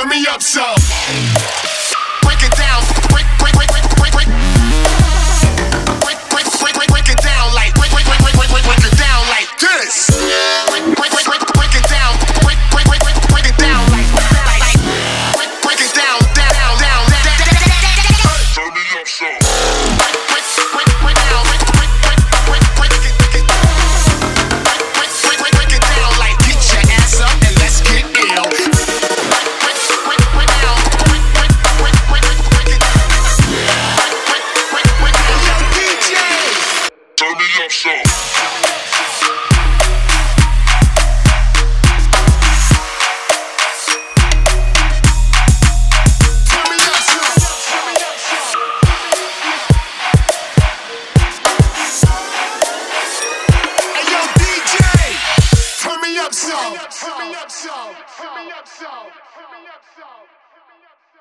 turn me up some. up, so. Hit me up, so up so